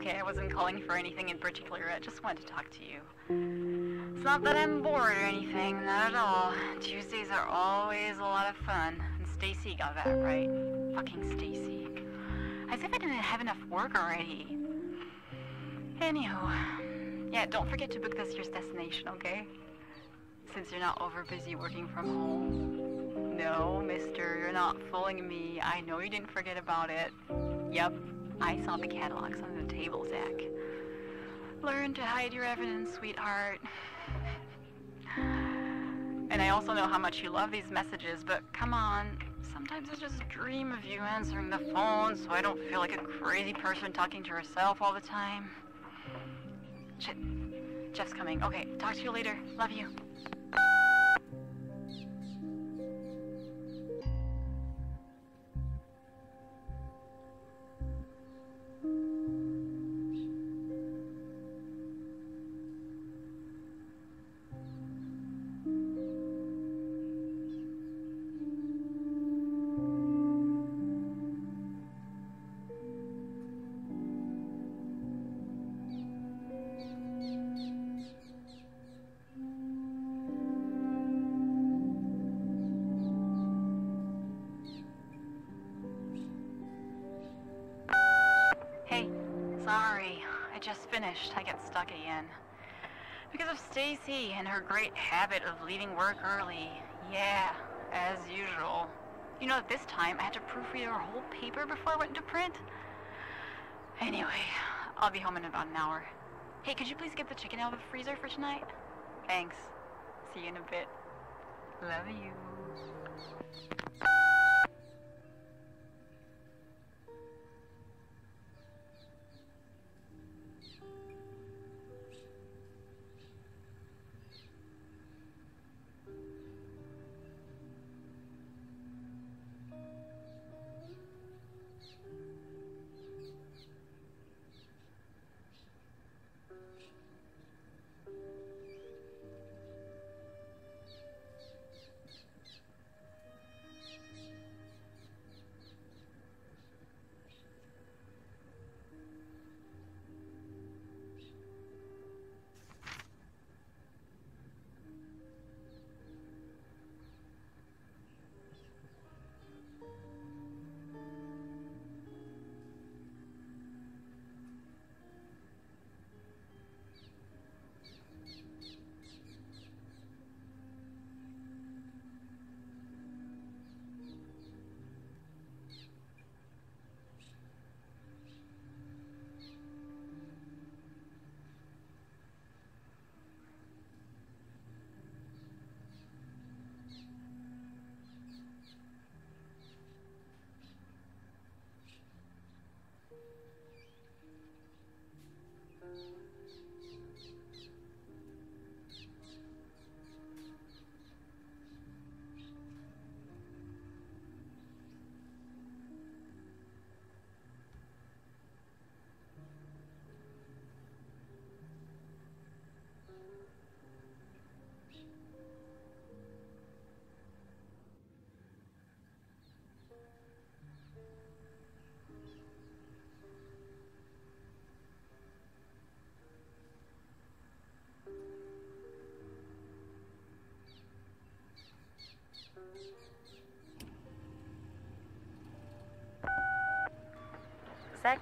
Okay, I wasn't calling for anything in particular. I just wanted to talk to you. It's not that I'm bored or anything, not at all. Tuesdays are always a lot of fun. And Stacy got that right. Fucking Stacy. As if I didn't have enough work already. Anywho, yeah, don't forget to book this year's destination, okay? Since you're not over busy working from home. No, mister, you're not fooling me. I know you didn't forget about it. Yep, I saw the catalogs on the table, Zach. Learn to hide your evidence, sweetheart. And I also know how much you love these messages, but come on. Sometimes I just dream of you answering the phone so I don't feel like a crazy person talking to herself all the time. Shit. Jeff's coming. Okay, talk to you later. Love you. Sorry. I just finished. I get stuck again. Because of Stacy and her great habit of leaving work early. Yeah, as usual. You know, this time I had to proofread her whole paper before I went into print. Anyway, I'll be home in about an hour. Hey, could you please get the chicken out of the freezer for tonight? Thanks. See you in a bit. Love you.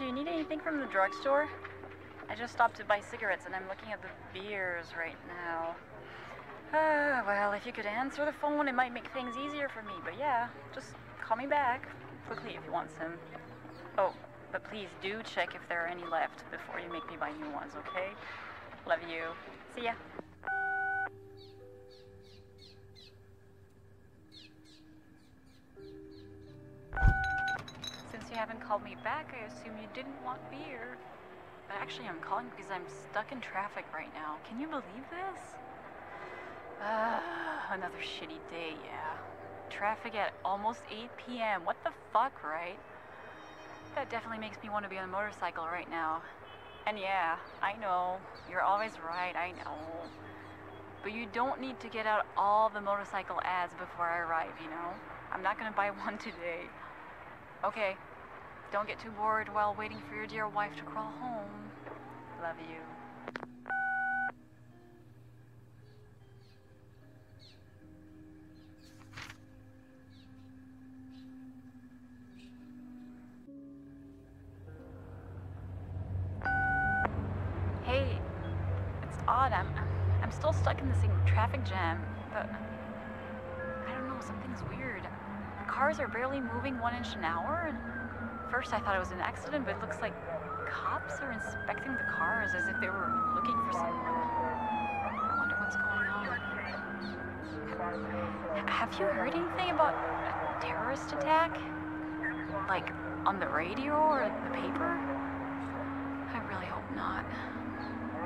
Do you need anything from the drugstore? I just stopped to buy cigarettes and I'm looking at the beers right now. Ah, well, if you could answer the phone, it might make things easier for me. But yeah, just call me back quickly if you want some. Oh, but please do check if there are any left before you make me buy new ones, okay? Love you. See ya. You haven't called me back, I assume you didn't want beer. But actually, I'm calling because I'm stuck in traffic right now. Can you believe this? Ah, another shitty day, yeah. Traffic at almost 8 p.m. What the fuck, right? That definitely makes me want to be on a motorcycle right now. And yeah, I know, you're always right, I know. But you don't need to get out all the motorcycle ads before I arrive, you know? I'm not gonna buy one today. Okay, don't get too bored while waiting for your dear wife to crawl home. Love you. Hey, it's odd. I'm I'm still stuck in the same traffic jam, but I don't know, something's weird. The cars are barely moving one inch an hour. First I thought it was an accident, but it looks like cops are inspecting the cars as if they were looking for someone. I wonder what's going on. Have you heard anything about a terrorist attack? Like on the radio or the paper? I really hope not.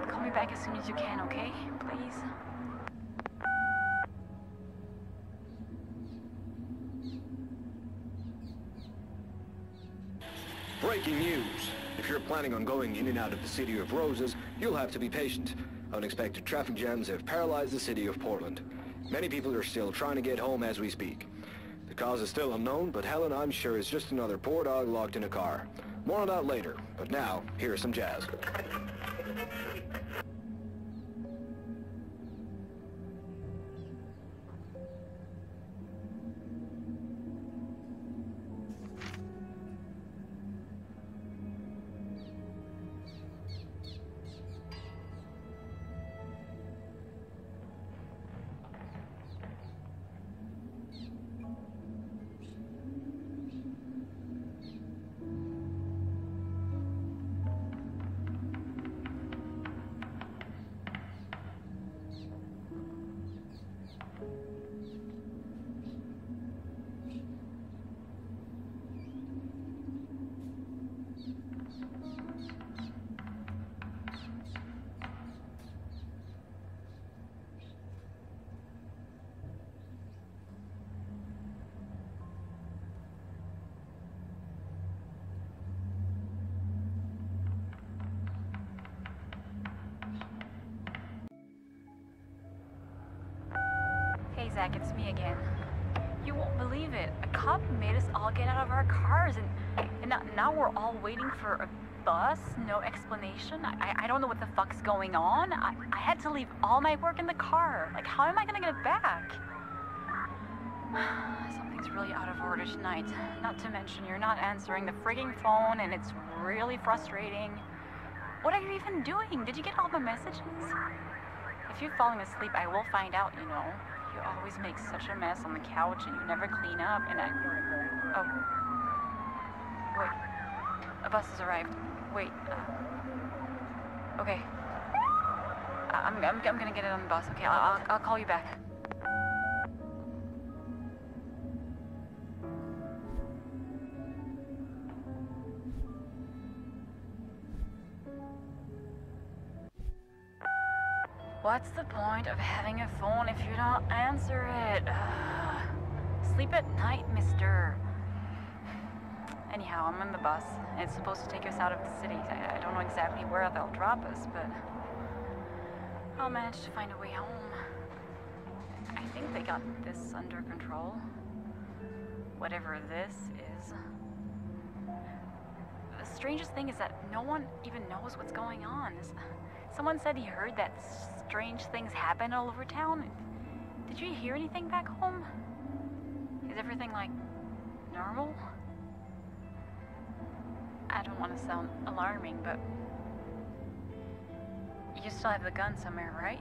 Call me back as soon as you can, okay? Please. Breaking news. If you're planning on going in and out of the City of Roses, you'll have to be patient. Unexpected traffic jams have paralyzed the city of Portland. Many people are still trying to get home as we speak. The cause is still unknown, but Helen, I'm sure, is just another poor dog locked in a car. More on that later, but now, here's some jazz. Zach, it's me again. You won't believe it. A cop made us all get out of our cars, and, and now, we're all waiting for a bus. No explanation. I, I- I don't know what the fuck's going on. I, I had to leave all my work in the car. Like, how am I gonna get it back? Something's really out of order tonight. Not to mention, you're not answering the frigging phone, and it's really frustrating. What are you even doing? Did you get all the messages? If you're falling asleep, I will find out, you know. You always make such a mess on the couch and you never clean up, and I. Oh. Wait. A bus has arrived. Wait. Uh... Okay. I'm, I'm, I'm gonna get it on the bus. Okay, I'll, I'll, I'll call you back. What's the point of having a phone if you don't answer it? Sleep at night, mister. Anyhow, I'm on the bus. It's supposed to take us out of the city. I, I don't know exactly where they'll drop us, but I'll manage to find a way home. I think they got this under control. Whatever this is. The strangest thing is that no one even knows what's going on. Someone said he heard that strange things happen all over town. Did you hear anything back home? Is everything like normal? I don't want to sound alarming, but you still have the gun somewhere, right?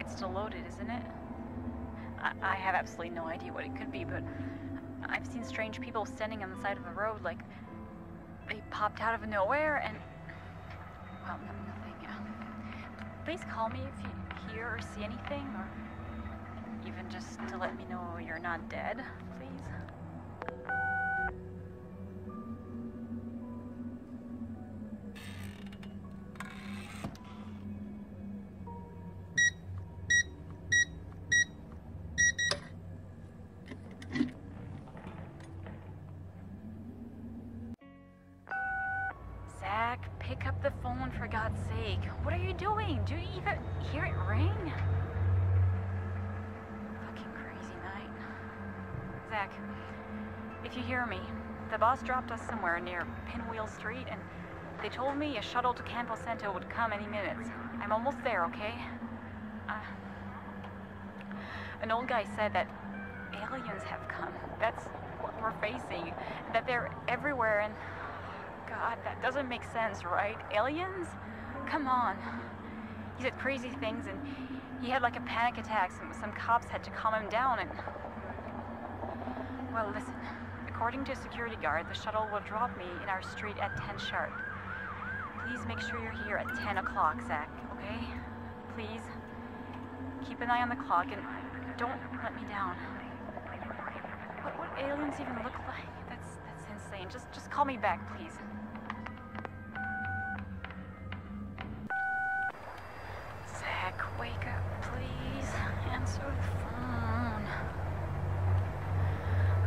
It's still loaded, isn't it? I, I have absolutely no idea what it could be, but I've seen strange people standing on the side of the road, like they popped out of nowhere and. No, nothing. Uh, please call me if you hear or see anything, or even just to let me know you're not dead, sake. What are you doing? Do you even hear it ring? Fucking crazy night. Zach, if you hear me, the boss dropped us somewhere near Pinwheel Street, and they told me a shuttle to Campo Santo would come any minutes. I'm almost there, okay? Uh, an old guy said that aliens have come. That's what we're facing. That they're everywhere, and God, that doesn't make sense, right? Aliens? Come on. He said crazy things, and he had like a panic attack. Some, some cops had to calm him down, and. Well, listen. According to a security guard, the shuttle will drop me in our street at 10 sharp. Please make sure you're here at 10 o'clock, Zach, okay? Please. Keep an eye on the clock and don't let me down. What would aliens even look like? That's that's insane. Just just call me back, please. The phone.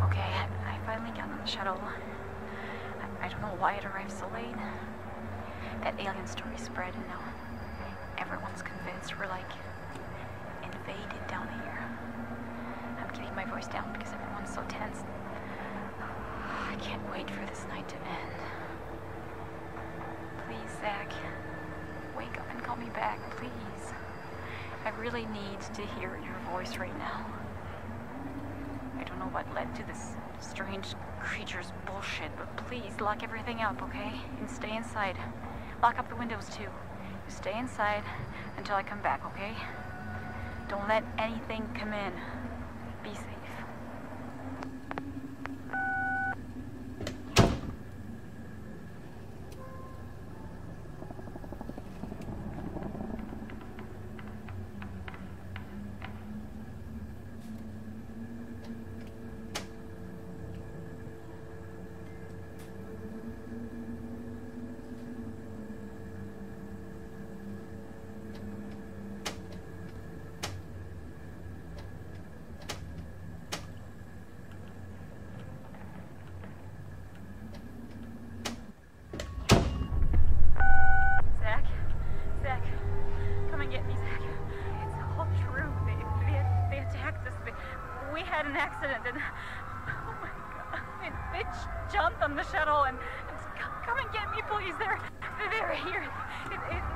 Okay, I, I finally got on the shuttle. I, I don't know why it arrived so late. That alien story spread, and now everyone's convinced we're like invaded down here. I'm keeping my voice down because everyone's so tense. I can't wait for this night to end. Please, Zach, wake up and call me back, please. I really need to hear your voice right now. I don't know what led to this strange creature's bullshit, but please lock everything up, okay? And stay inside. Lock up the windows too. Stay inside until I come back, okay? Don't let anything come in. Be safe. Zach, Zach, come and get me, Zach. It's all true. They, they, they attacked us. They, we had an accident, and oh my god, they jumped on the shuttle, and, and come, and get me, please. They're they're here. It, it's